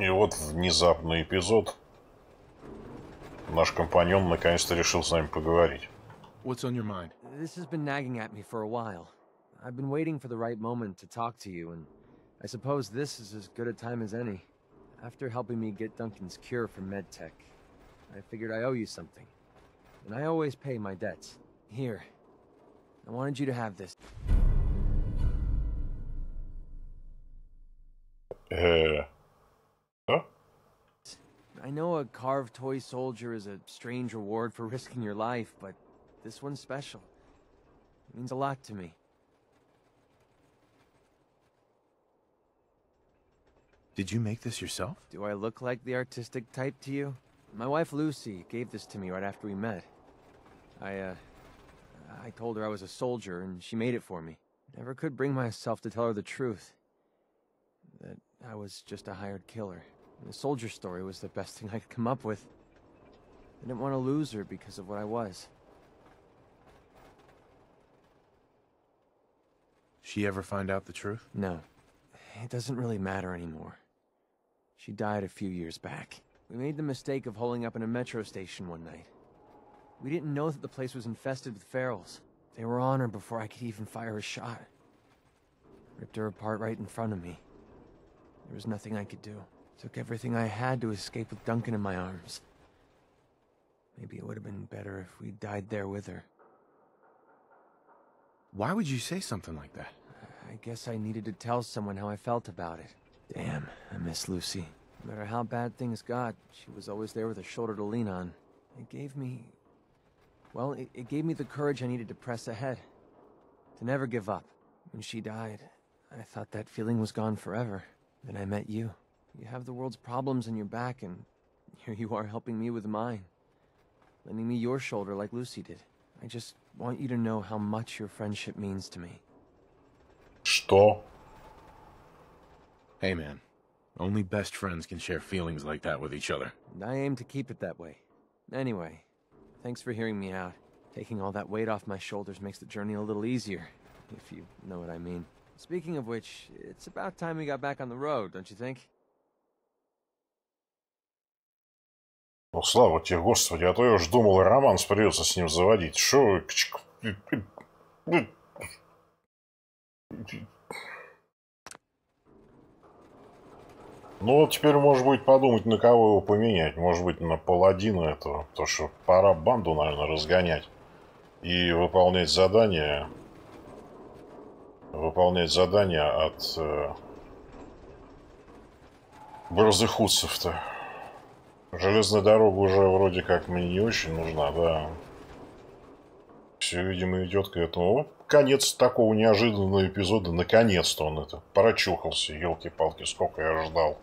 И вот внезапный эпизод. Наш компаньон наконец-то решил с нами поговорить. What's on your mind? This has been nagging at me for a while. I've been waiting for the right moment to talk to you, and I suppose this is as good a time as any. After helping me get Duncan's cure for Medtek, I figured I owe you something. And I always pay my debts. Here. I wanted you to have this. Э, I know a carved toy soldier is a strange reward for risking your life, but this one's special. It means a lot to me. Did you make this yourself? Do I look like the artistic type to you? My wife Lucy gave this to me right after we met. I, uh, I told her I was a soldier and she made it for me. Never could bring myself to tell her the truth. That I was just a hired killer. The soldier story was the best thing I could come up with. I didn't want to lose her because of what I was. She ever find out the truth? No. It doesn't really matter anymore. She died a few years back. We made the mistake of holding up in a metro station one night. We didn't know that the place was infested with ferals. They were on her before I could even fire a shot. Ripped her apart right in front of me. There was nothing I could do. Took everything I had to escape with Duncan in my arms. Maybe it would have been better if we died there with her. Why would you say something like that? I guess I needed to tell someone how I felt about it. Damn, I miss Lucy. No matter how bad things got, she was always there with a shoulder to lean on. It gave me... Well, it, it gave me the courage I needed to press ahead. To never give up. When she died, I thought that feeling was gone forever. Then I met you. You have the world's problems on your back, and here you are helping me with mine. Lending me your shoulder like Lucy did. I just want you to know how much your friendship means to me. Что? Hey man, only best friends can share feelings like that with each other. And I aim to keep it that way. Anyway, thanks for hearing me out. Taking all that weight off my shoulders makes the journey a little easier, if you know what I mean. Speaking of which, it's about time we got back on the road, don't you think? Ну, слава тебе, Господи, а то я уж думал, романс придется с ним заводить. Шо вы... Ну вот теперь, может быть, подумать, на кого его поменять. Может быть, на паладина этого. Потому что пора банду, наверное, разгонять. И выполнять задания. Выполнять задания от... Э, Борзыхутцев-то. Железная дорога уже вроде как мне не очень нужна, да. Все, видимо, идет к этому. Конец такого неожиданного эпизода. Наконец-то он это прочухался. Елки-палки, сколько я ждал.